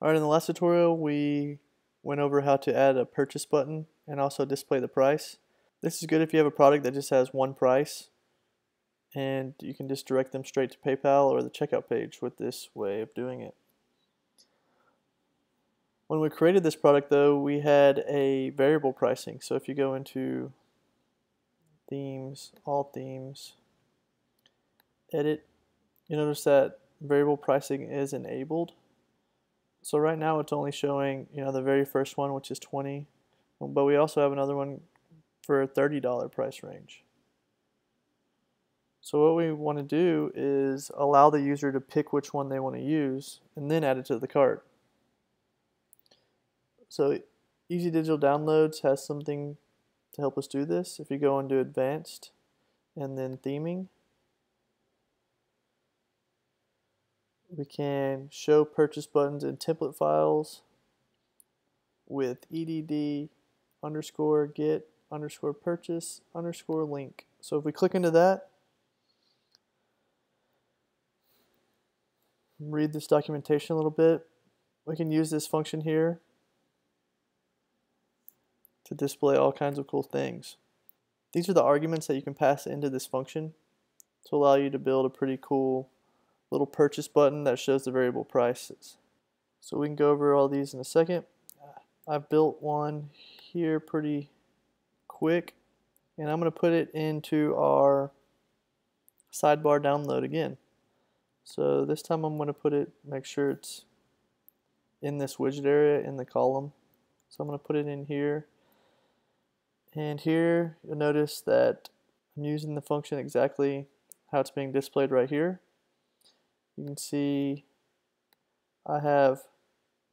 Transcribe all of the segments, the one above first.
Alright, in the last tutorial we went over how to add a purchase button and also display the price. This is good if you have a product that just has one price and you can just direct them straight to PayPal or the checkout page with this way of doing it. When we created this product though we had a variable pricing so if you go into themes, all themes, edit, you notice that variable pricing is enabled so right now it's only showing, you know, the very first one, which is 20, um, but we also have another one for a $30 price range. So what we want to do is allow the user to pick which one they want to use and then add it to the cart. So Easy Digital Downloads has something to help us do this. If you go into Advanced and then Theming, we can show purchase buttons in template files with edd underscore get underscore purchase underscore link. So if we click into that, read this documentation a little bit, we can use this function here to display all kinds of cool things. These are the arguments that you can pass into this function to allow you to build a pretty cool little purchase button that shows the variable prices. So we can go over all these in a second. I've built one here pretty quick and I'm going to put it into our sidebar download again. So this time I'm going to put it, make sure it's in this widget area in the column. So I'm going to put it in here. And here you'll notice that I'm using the function exactly how it's being displayed right here you can see I have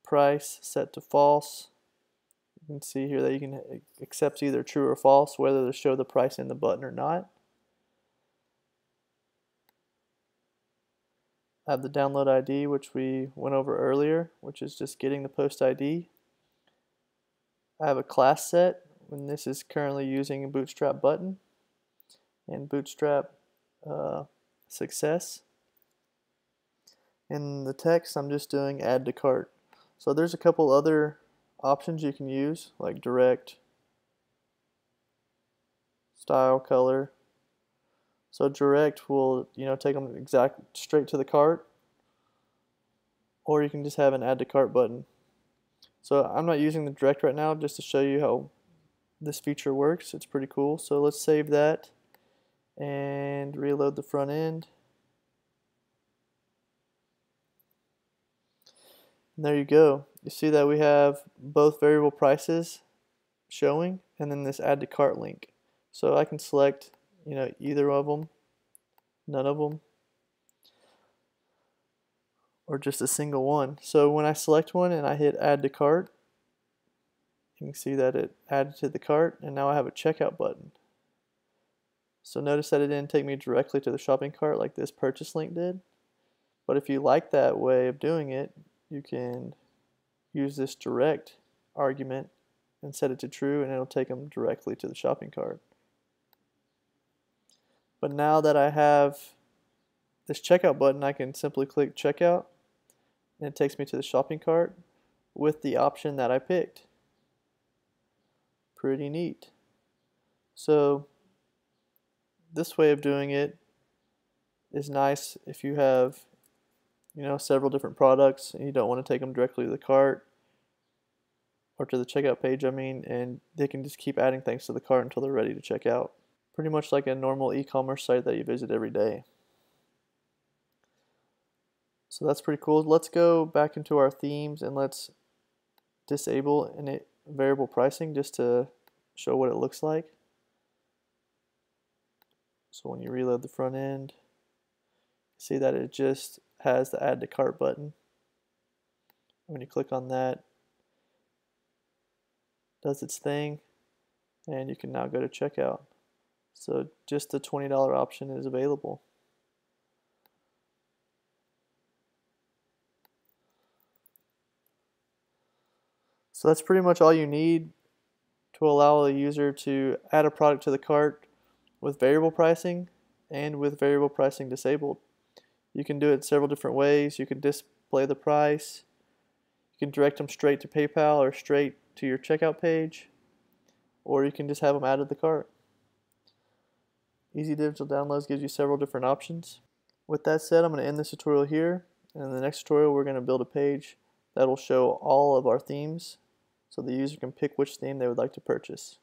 price set to false. You can see here that you can accept either true or false, whether to show the price in the button or not. I have the download ID, which we went over earlier, which is just getting the post ID. I have a class set, and this is currently using a Bootstrap button, and Bootstrap uh, success. In the text, I'm just doing add to cart. So there's a couple other options you can use, like direct, style, color. So direct will, you know, take them exact straight to the cart, or you can just have an add to cart button. So I'm not using the direct right now just to show you how this feature works. It's pretty cool. So let's save that and reload the front end. And there you go. You see that we have both variable prices showing and then this add to cart link. So I can select you know either of them, none of them, or just a single one. So when I select one and I hit add to cart, you can see that it added to the cart and now I have a checkout button. So notice that it didn't take me directly to the shopping cart like this purchase link did. But if you like that way of doing it, you can use this direct argument and set it to true and it'll take them directly to the shopping cart. But now that I have this checkout button, I can simply click checkout and it takes me to the shopping cart with the option that I picked. Pretty neat. So this way of doing it is nice if you have you know, several different products and you don't want to take them directly to the cart or to the checkout page, I mean, and they can just keep adding things to the cart until they're ready to check out. Pretty much like a normal e-commerce site that you visit every day. So that's pretty cool. Let's go back into our themes and let's disable any variable pricing just to show what it looks like. So when you reload the front end, see that it just has the add to cart button. When you click on that, does its thing, and you can now go to checkout. So just the $20 option is available. So that's pretty much all you need to allow a user to add a product to the cart with variable pricing and with variable pricing disabled. You can do it several different ways. You can display the price. You can direct them straight to PayPal or straight to your checkout page, or you can just have them added to the cart. Easy Digital Downloads gives you several different options. With that said, I'm going to end this tutorial here, and in the next tutorial we're going to build a page that will show all of our themes so the user can pick which theme they would like to purchase.